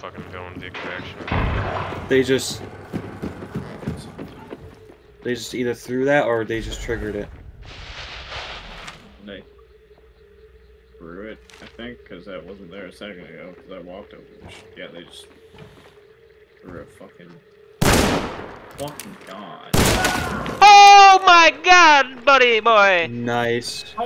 fucking going the extraction. They just they just either threw that or they just triggered it. They threw it, I think, because that wasn't there a second ago. Because I walked over. Yeah, they just threw a fucking. Fucking god. Oh my god, buddy boy! Nice. Oh,